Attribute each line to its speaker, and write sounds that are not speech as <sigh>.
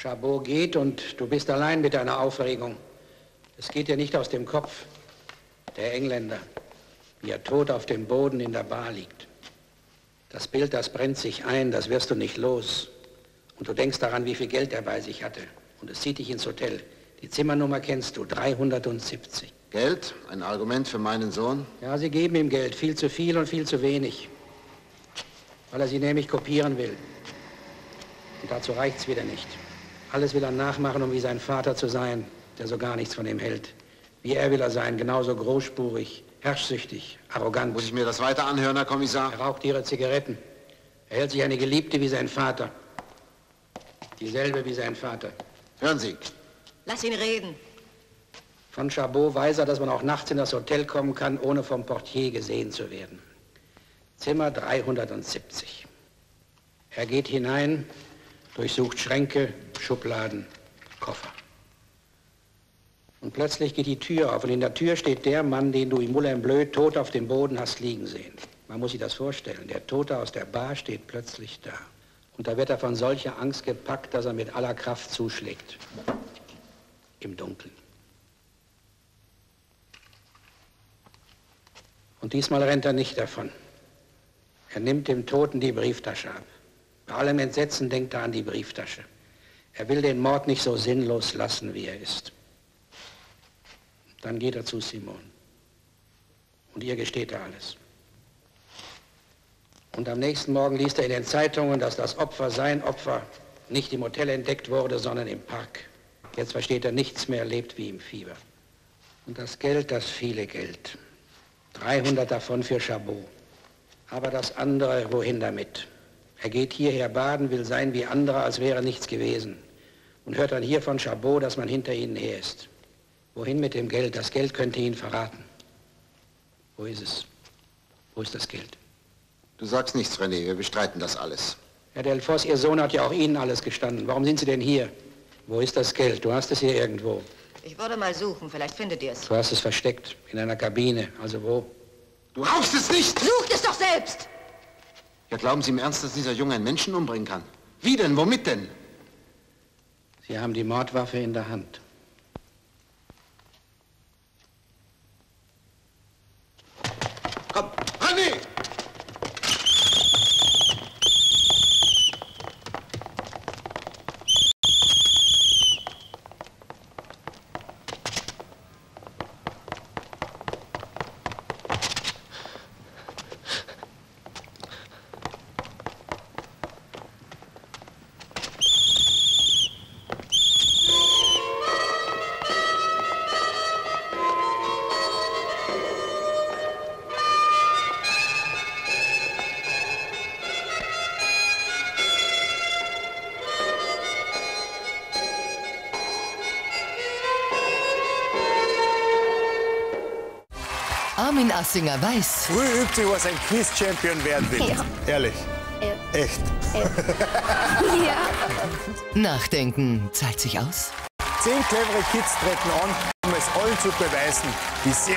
Speaker 1: Chabot geht und du bist allein mit deiner Aufregung. Es geht dir nicht aus dem Kopf. Der Engländer, wie er tot auf dem Boden in der Bar liegt. Das Bild, das brennt sich ein, das wirst du nicht los. Und du denkst daran, wie viel Geld er bei sich hatte. Und es zieht dich ins Hotel. Die Zimmernummer kennst du, 370.
Speaker 2: Geld? Ein Argument für meinen Sohn?
Speaker 1: Ja, sie geben ihm Geld, viel zu viel und viel zu wenig. Weil er sie nämlich kopieren will. Und dazu reicht's wieder nicht. Alles will er nachmachen, um wie sein Vater zu sein, der so gar nichts von ihm hält. Wie er will er sein, genauso großspurig, herrschsüchtig, arrogant.
Speaker 2: Muss ich mir das weiter anhören, Herr Kommissar?
Speaker 1: Er raucht ihre Zigaretten. Er hält sich eine Geliebte wie sein Vater. Dieselbe wie sein Vater.
Speaker 2: Hören Sie.
Speaker 3: Lass ihn reden.
Speaker 1: Von Chabot weiß er, dass man auch nachts in das Hotel kommen kann, ohne vom Portier gesehen zu werden. Zimmer 370. Er geht hinein, durchsucht Schränke, Schubladen, Koffer. Und plötzlich geht die Tür auf und in der Tür steht der Mann, den du im Bleu tot auf dem Boden hast liegen sehen. Man muss sich das vorstellen. Der Tote aus der Bar steht plötzlich da. Und da wird er von solcher Angst gepackt, dass er mit aller Kraft zuschlägt. Im Dunkeln. Und diesmal rennt er nicht davon. Er nimmt dem Toten die Brieftasche ab. Bei allem Entsetzen denkt er an die Brieftasche. Er will den Mord nicht so sinnlos lassen, wie er ist. Dann geht er zu Simon. Und ihr gesteht er alles. Und am nächsten Morgen liest er in den Zeitungen, dass das Opfer, sein Opfer, nicht im Hotel entdeckt wurde, sondern im Park. Jetzt versteht er nichts mehr, lebt wie im Fieber. Und das Geld, das viele Geld. 300 davon für Chabot. Aber das andere, wohin damit? Er geht hierher baden, will sein wie andere, als wäre nichts gewesen. Und hört dann hier von Chabot, dass man hinter ihnen her ist. Wohin mit dem Geld? Das Geld könnte ihn verraten. Wo ist es? Wo ist das Geld?
Speaker 2: Du sagst nichts, René. Wir bestreiten das alles.
Speaker 1: Herr Delfos, Ihr Sohn hat ja auch Ihnen alles gestanden. Warum sind Sie denn hier? Wo ist das Geld? Du hast es hier irgendwo.
Speaker 3: Ich würde mal suchen, vielleicht findet ihr es.
Speaker 1: Du hast es versteckt. In einer Kabine. Also wo?
Speaker 2: Du raufst es nicht!
Speaker 3: Sucht es doch selbst!
Speaker 2: Ja, glauben Sie im Ernst, dass dieser Junge einen Menschen umbringen kann? Wie denn? Womit denn?
Speaker 1: Sie haben die Mordwaffe in der Hand.
Speaker 4: Armin Assinger weiß,
Speaker 5: Früh übt sich, was ein Quiz-Champion werden will.
Speaker 6: Ja.
Speaker 5: Ehrlich. Echt. <laughs>
Speaker 6: Ja.
Speaker 4: Nachdenken zahlt sich aus.
Speaker 5: Zehn clevere Kids treten an, um es allen zu beweisen, wie sehr